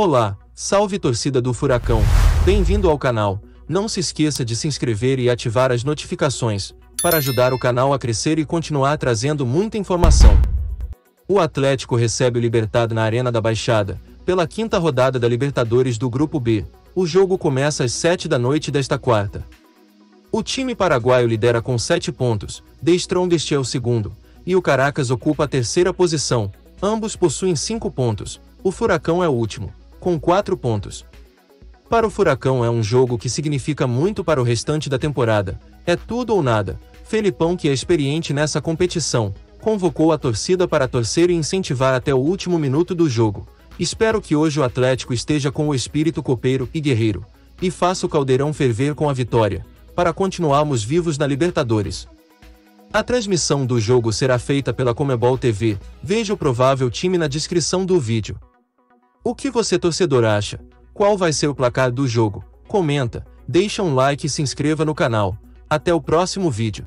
Olá, salve torcida do Furacão, bem-vindo ao canal. Não se esqueça de se inscrever e ativar as notificações, para ajudar o canal a crescer e continuar trazendo muita informação. O Atlético recebe o Libertad na Arena da Baixada, pela quinta rodada da Libertadores do Grupo B. O jogo começa às 7 da noite desta quarta. O time paraguaio lidera com 7 pontos, The Strongest é o segundo, e o Caracas ocupa a terceira posição, ambos possuem 5 pontos, o Furacão é o último, com 4 pontos. Para o Furacão é um jogo que significa muito para o restante da temporada, é tudo ou nada. Felipão, que é experiente nessa competição, convocou a torcida para torcer e incentivar até o último minuto do jogo. Espero que hoje o Atlético esteja com o espírito copeiro e guerreiro, e faça o caldeirão ferver com a vitória, para continuarmos vivos na Libertadores. A transmissão do jogo será feita pela Comebol TV, veja o provável time na descrição do vídeo. O que você torcedor acha? Qual vai ser o placar do jogo? Comenta, deixa um like e se inscreva no canal. Até o próximo vídeo.